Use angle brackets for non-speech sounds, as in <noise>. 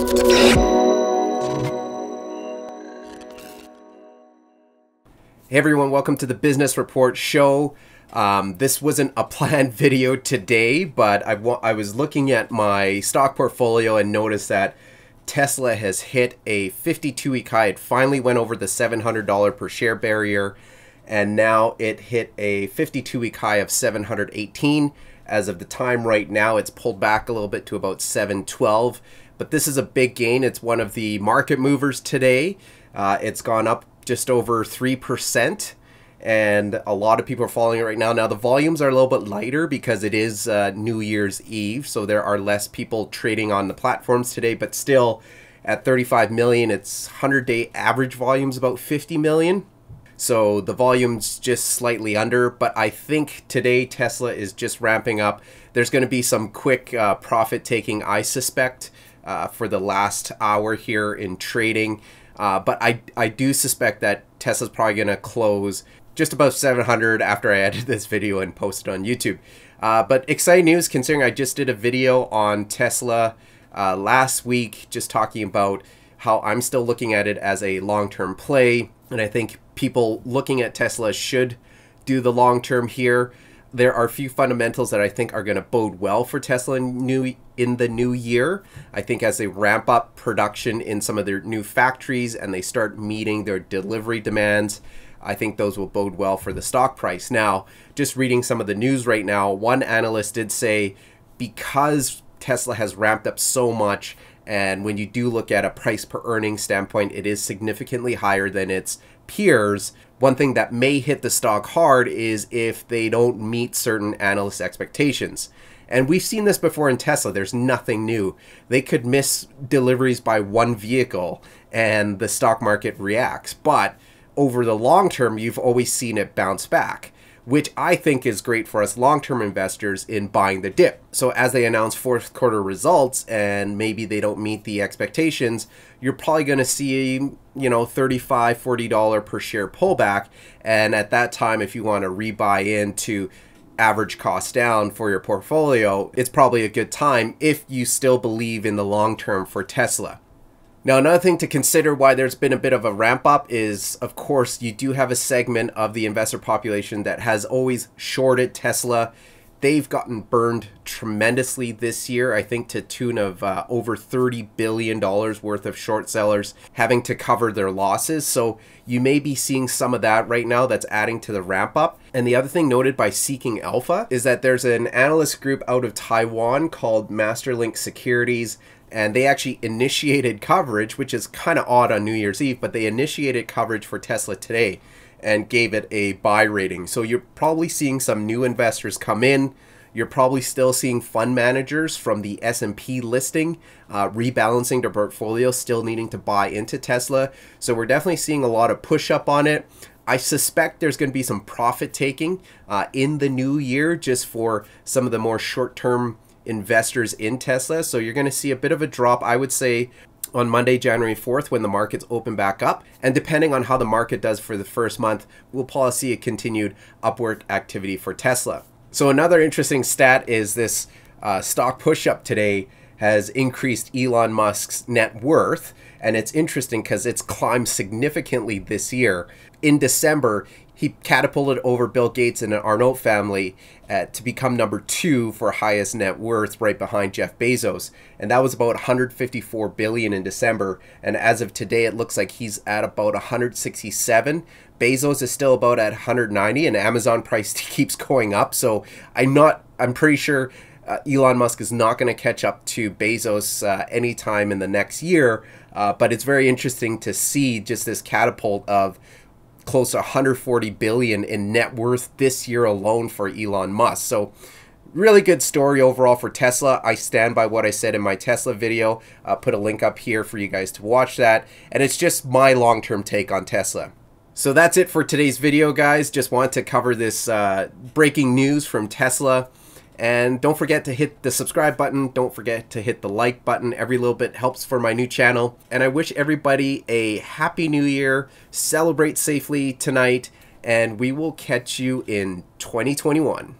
Hey everyone, welcome to the Business Report Show. Um, this wasn't a <laughs> planned video today, but I, I was looking at my stock portfolio and noticed that Tesla has hit a 52 week high. It finally went over the $700 per share barrier, and now it hit a 52 week high of 718. As of the time right now, it's pulled back a little bit to about 712, but this is a big gain. It's one of the market movers today. Uh, it's gone up just over 3% and a lot of people are following it right now. Now the volumes are a little bit lighter because it is uh, New Year's Eve, so there are less people trading on the platforms today. But still, at 35 million, its 100-day average volume is about 50 million. So the volume's just slightly under, but I think today Tesla is just ramping up. There's going to be some quick uh, profit taking, I suspect, uh, for the last hour here in trading. Uh, but I, I do suspect that Tesla's probably going to close just above 700 after I <laughs> edited this video and posted on YouTube. Uh, but exciting news considering I just did a video on Tesla uh, last week just talking about how I'm still looking at it as a long-term play. And I think people looking at Tesla should do the long-term here. There are a few fundamentals that I think are going to bode well for Tesla in, new, in the new year. I think as they ramp up production in some of their new factories and they start meeting their delivery demands, I think those will bode well for the stock price. Now, just reading some of the news right now, one analyst did say because Tesla has ramped up so much, and when you do look at a price per earning standpoint, it is significantly higher than its peers. One thing that may hit the stock hard is if they don't meet certain analyst expectations. And we've seen this before in Tesla. There's nothing new. They could miss deliveries by one vehicle and the stock market reacts. But over the long term, you've always seen it bounce back, which I think is great for us long term investors in buying the dip. So, as they announce fourth quarter results and maybe they don't meet the expectations, you're probably going to see, you know, $35, $40 per share pullback. And at that time, if you want to rebuy into average cost down for your portfolio, it's probably a good time if you still believe in the long term for Tesla. Now, another thing to consider why there's been a bit of a ramp up is, of course, you do have a segment of the investor population that has always shorted Tesla. They've gotten burned tremendously this year, I think to tune of uh, over $30 billion worth of short sellers having to cover their losses. So you may be seeing some of that right now that's adding to the ramp up. And the other thing noted by Seeking Alpha is that there's an analyst group out of Taiwan called Masterlink Securities and they actually initiated coverage, which is kind of odd on New Year's Eve, but they initiated coverage for Tesla today and gave it a buy rating. So you're probably seeing some new investors come in. You're probably still seeing fund managers from the S&P listing uh, rebalancing their portfolio, still needing to buy into Tesla. So we're definitely seeing a lot of push up on it. I suspect there's going to be some profit taking uh, in the new year just for some of the more short term investors in Tesla. So you're going to see a bit of a drop, I would say, on Monday, January 4th, when the markets open back up. And depending on how the market does for the first month, we'll probably see a continued upward activity for Tesla. So another interesting stat is this uh, stock push up today has increased Elon Musk's net worth. And it's interesting because it's climbed significantly this year. In December, he catapulted over Bill Gates and the Arnault family uh, to become number two for highest net worth, right behind Jeff Bezos, and that was about 154 billion in December. And as of today, it looks like he's at about 167. Bezos is still about at 190, and Amazon <laughs> price <laughs> keeps going up. So I'm not. I'm pretty sure. Uh, Elon Musk is not going to catch up to Bezos uh, anytime in the next year, uh, but it's very interesting to see just this catapult of close to 140 billion in net worth this year alone for Elon Musk. So really good story overall for Tesla. I stand by what I said in my Tesla video. I'll put a link up here for you guys to watch that. And it's just my long-term take on Tesla. So that's it for today's video, guys. Just want to cover this uh, breaking news from Tesla. And don't forget to hit the subscribe button. Don't forget to hit the like button. Every little bit helps for my new channel. And I wish everybody a happy new year. Celebrate safely tonight. And we will catch you in 2021.